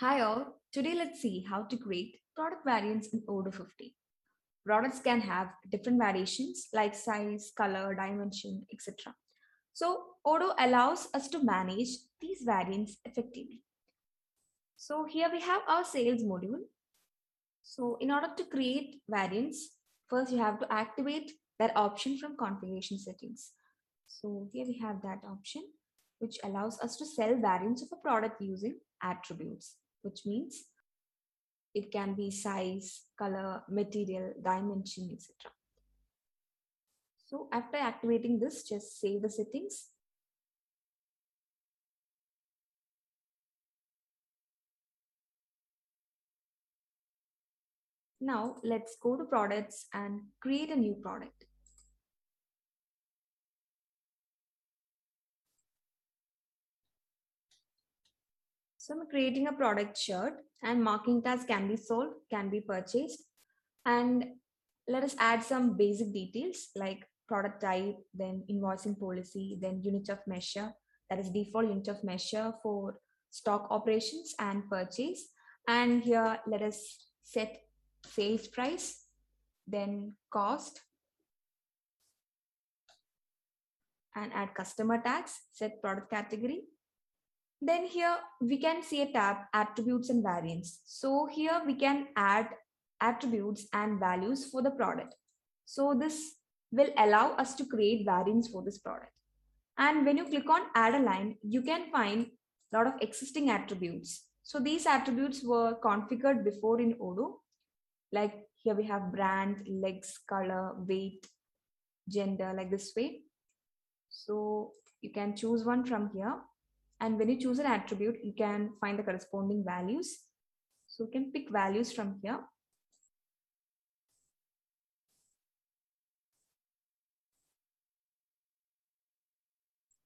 Hi all, today let's see how to create product variants in Odoo 15. Products can have different variations like size, color, dimension, etc. So Odoo allows us to manage these variants effectively. So here we have our sales module. So in order to create variants, first you have to activate that option from configuration settings. So here we have that option, which allows us to sell variants of a product using attributes which means it can be size, color, material, dimension, etc. So after activating this, just save the settings. Now let's go to products and create a new product. So I'm creating a product shirt and marking tags can be sold, can be purchased. And let us add some basic details like product type, then invoicing policy, then unit of measure, that is default unit of measure for stock operations and purchase. And here let us set sales price, then cost, and add customer tags, set product category, then here we can see a tab attributes and variants. So here we can add attributes and values for the product. So this will allow us to create variants for this product. And when you click on add a line, you can find a lot of existing attributes. So these attributes were configured before in Odoo. Like here we have brand, legs, color, weight, gender, like this way. So you can choose one from here and when you choose an attribute, you can find the corresponding values. So you can pick values from here.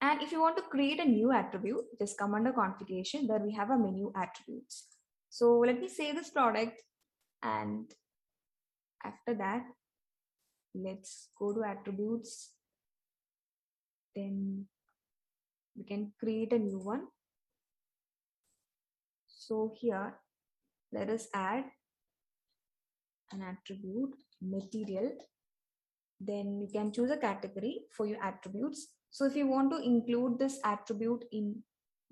And if you want to create a new attribute, just come under configuration. There we have a menu attributes. So let me save this product. And after that, let's go to attributes. Then we can create a new one. So here, let us add an attribute material. Then you can choose a category for your attributes. So if you want to include this attribute in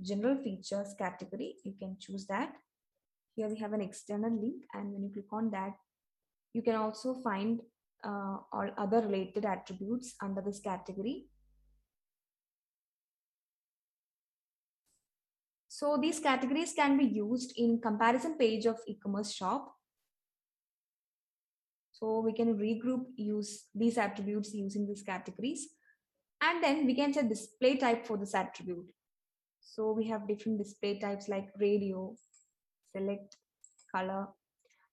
general features category, you can choose that. Here we have an external link and when you click on that, you can also find uh, all other related attributes under this category So these categories can be used in comparison page of e-commerce shop. So we can regroup use these attributes using these categories. And then we can set display type for this attribute. So we have different display types like radio, select, color.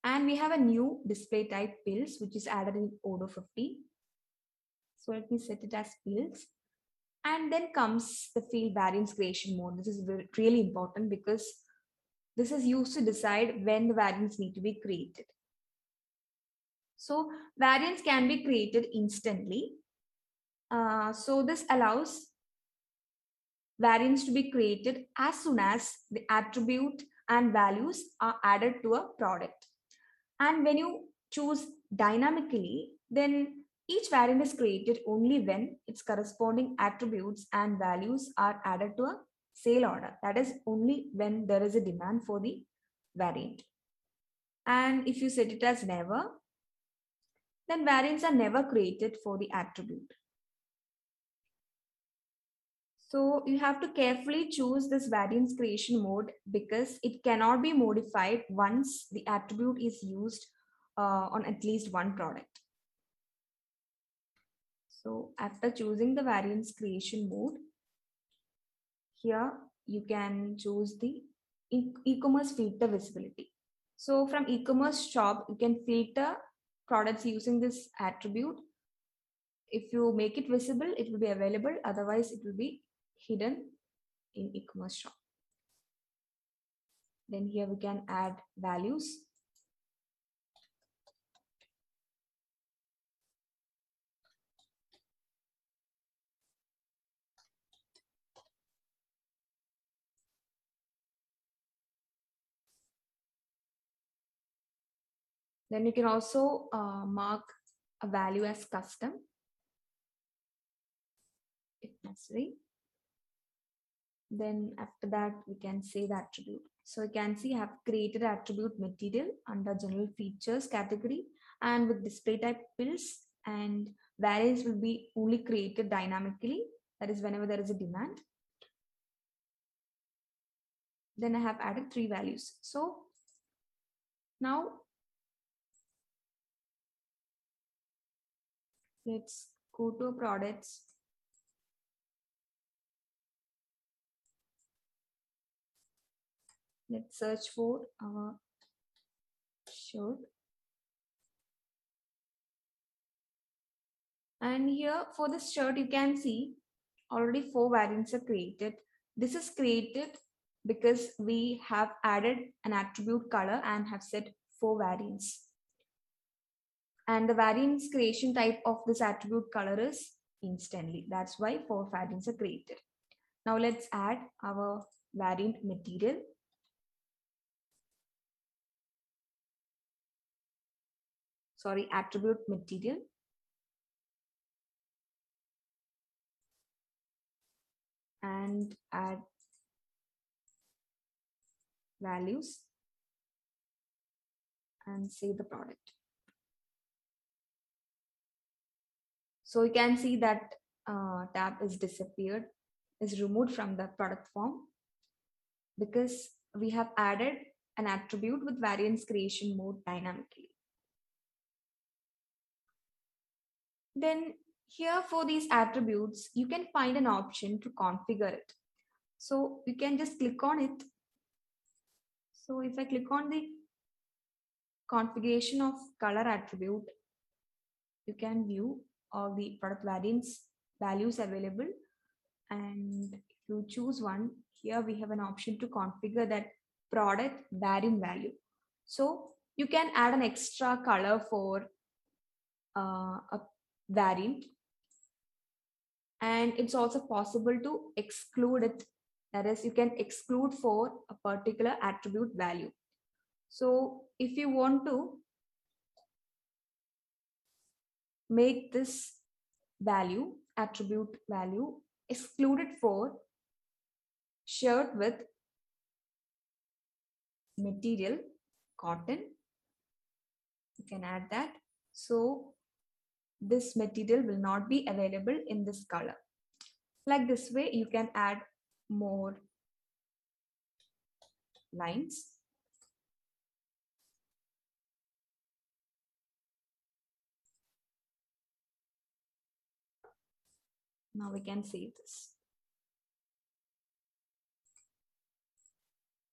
And we have a new display type pills, which is added in Odoo 15. So let me set it as pills. And then comes the field variants creation mode. This is really important because this is used to decide when the variants need to be created. So variants can be created instantly. Uh, so this allows variants to be created as soon as the attribute and values are added to a product. And when you choose dynamically, then each variant is created only when its corresponding attributes and values are added to a sale order. That is only when there is a demand for the variant. And if you set it as never, then variants are never created for the attribute. So you have to carefully choose this variants creation mode because it cannot be modified once the attribute is used uh, on at least one product. So after choosing the variants creation mode, here you can choose the e-commerce filter visibility. So from e-commerce shop, you can filter products using this attribute. If you make it visible, it will be available. Otherwise, it will be hidden in e-commerce shop. Then here we can add values. Then you can also uh, mark a value as custom if necessary. Then after that, we can save attribute. So you can see I have created attribute material under general features category and with display type pills and variants will be only created dynamically. That is whenever there is a demand. Then I have added three values. So now let's go to products. Let's search for our shirt. And here for this shirt you can see already four variants are created. This is created because we have added an attribute color and have set four variants and the variants creation type of this attribute color is instantly that's why four variants are created now let's add our variant material sorry, attribute material. And add values and save the product. So you can see that uh, tab is disappeared, is removed from the product form because we have added an attribute with variants creation mode dynamically. Then here for these attributes, you can find an option to configure it. So you can just click on it. So if I click on the configuration of color attribute, you can view all the product variants values available. And if you choose one, here we have an option to configure that product variant value. So you can add an extra color for uh, a variant and it's also possible to exclude it that is you can exclude for a particular attribute value so if you want to make this value attribute value excluded for shirt with material cotton you can add that so this material will not be available in this color. Like this way, you can add more lines. Now we can save this.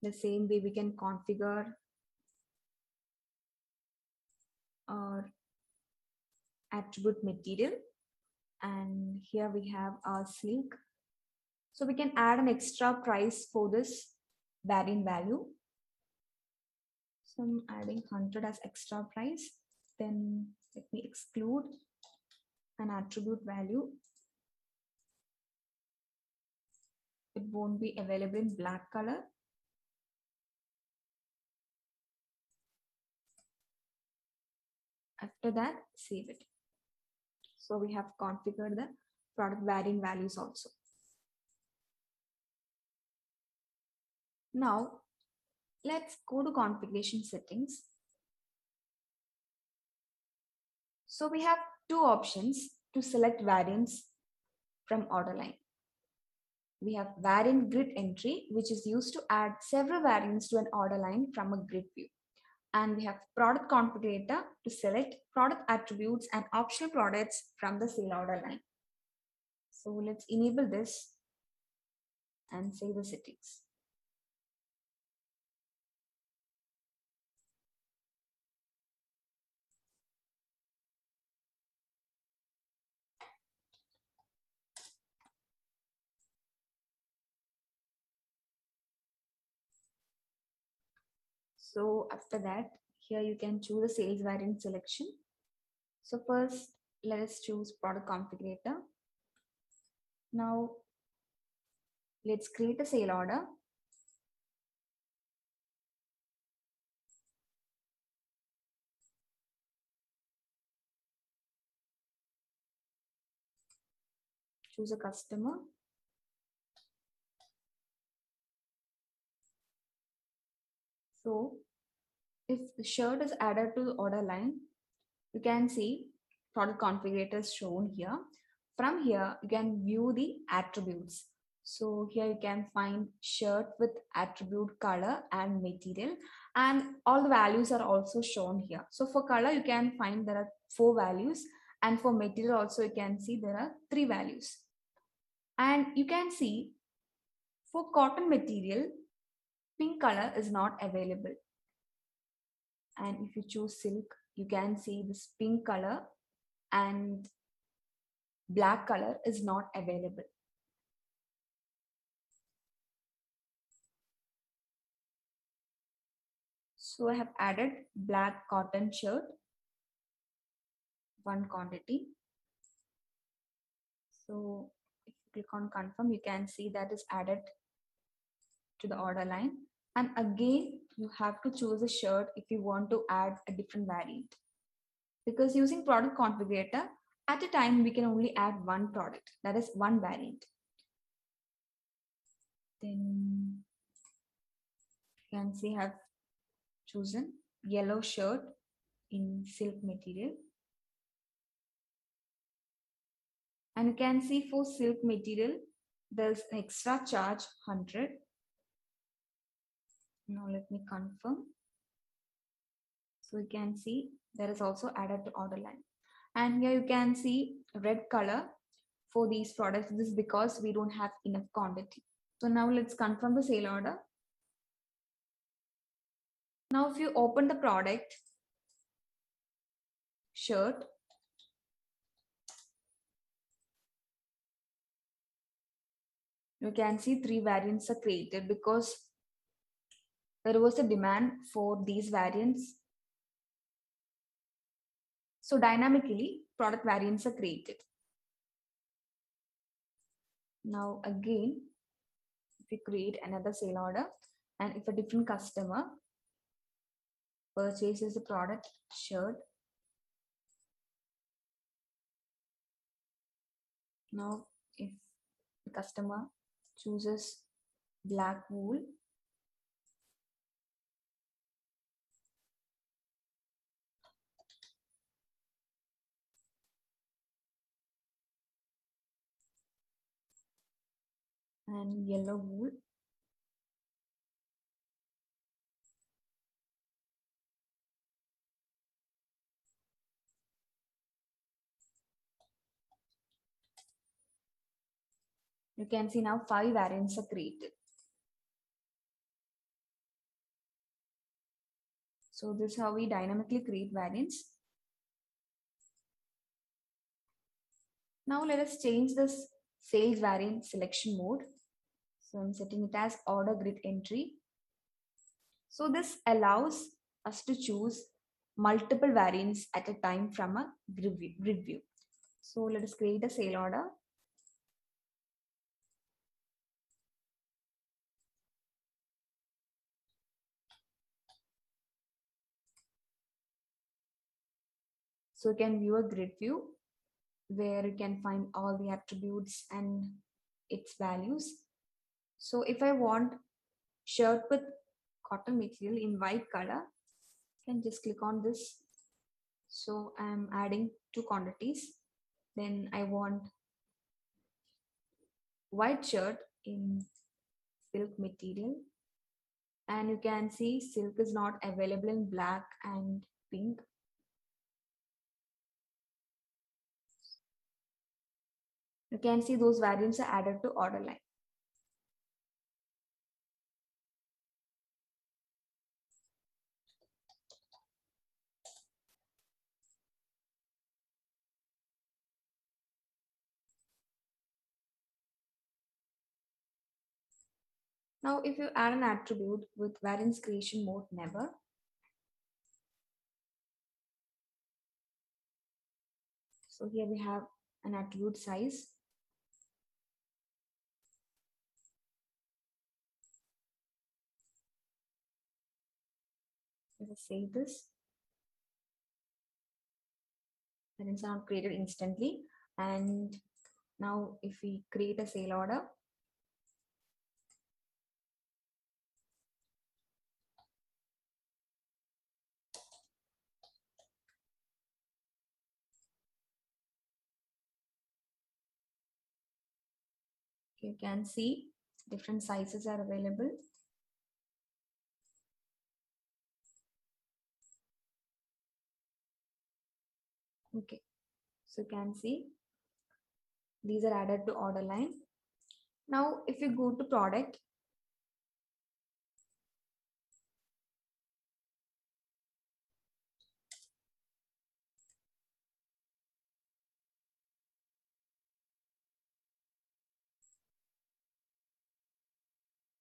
The same way we can configure our attribute material. And here we have our silk. So we can add an extra price for this variant value. So i'm adding 100 as extra price. Then let me exclude an attribute value it won't be available in black color after that save it so we have configured the product variant values also. Now, let's go to configuration settings. So we have two options to select variants from order line. We have variant grid entry, which is used to add several variants to an order line from a grid view and we have product configurator to select product attributes and optional products from the sale order line. So let's enable this and save the settings. So after that, here you can choose a sales variant selection. So first, let us choose product configurator. Now, let's create a sale order. Choose a customer. So if the shirt is added to the order line, you can see product configurator is shown here. From here, you can view the attributes. So here you can find shirt with attribute color and material and all the values are also shown here. So for color, you can find there are four values and for material also you can see there are three values. And you can see for cotton material, pink color is not available. And if you choose silk, you can see this pink color and black color is not available. So I have added black cotton shirt, one quantity. So if you click on confirm, you can see that is added to the order line. And again, you have to choose a shirt if you want to add a different variant. Because using product configurator, at a time, we can only add one product, that is one variant. Then you can see have chosen yellow shirt in silk material. And you can see for silk material, there's an extra charge 100. Now let me confirm. So you can see there is also added to order line. And here you can see red color for these products. This is because we don't have enough quantity. So now let's confirm the sale order. Now, if you open the product shirt, you can see three variants are created because there was a demand for these variants. So dynamically, product variants are created. Now again, if we create another sale order and if a different customer purchases the product shirt. Now, if the customer chooses black wool, and yellow wool, you can see now five variants are created. So this is how we dynamically create variants. Now let us change this sales variant selection mode. So I'm setting it as order grid entry. So this allows us to choose multiple variants at a time from a grid view. So let us create a sale order. So you can view a grid view where you can find all the attributes and its values. So if I want shirt with cotton material in white color, I can just click on this. So I'm adding two quantities. Then I want white shirt in silk material. And you can see silk is not available in black and pink. You can see those variants are added to order line. Now, if you add an attribute with variants creation mode never, so here we have an attribute size Let us save this. And it's not created instantly. And Now, if we create a sale order, you can see different sizes are available. Okay, so you can see these are added to order line. Now, if you go to product,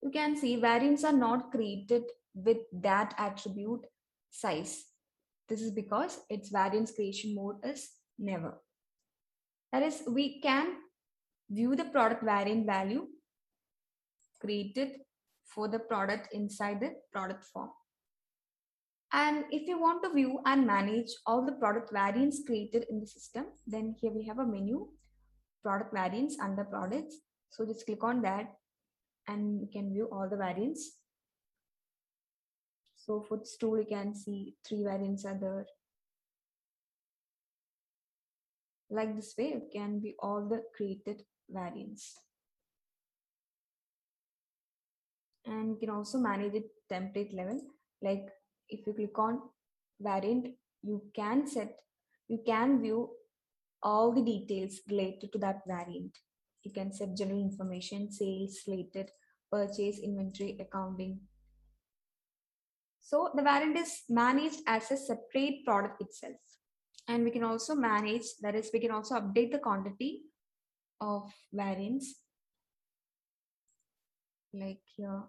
you can see variants are not created with that attribute size. This is because its variants creation mode is never. That is, we can view the product variant value created for the product inside the product form. And if you want to view and manage all the product variants created in the system, then here we have a menu, product variants under products. So just click on that and you can view all the variants. So for this tool, you can see three variants are there. Like this way, it can be all the created variants. And you can also manage it template level. Like if you click on variant, you can set, you can view all the details related to that variant. You can set general information, sales, slated, purchase, inventory, accounting. So the variant is managed as a separate product itself. And we can also manage, that is, we can also update the quantity of variants. Like here,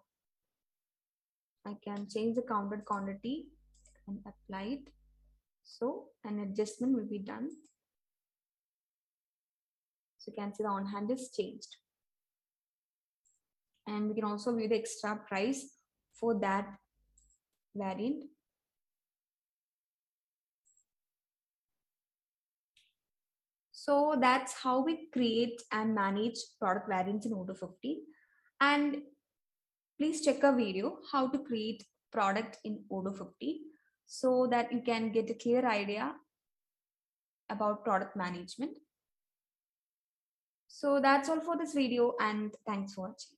I can change the counted quantity and apply it. So an adjustment will be done. So you can see the on hand is changed. And we can also view the extra price for that variant. So that's how we create and manage product variants in Odoo 15. And please check a video how to create product in Odoo 15 so that you can get a clear idea about product management. So that's all for this video and thanks for watching.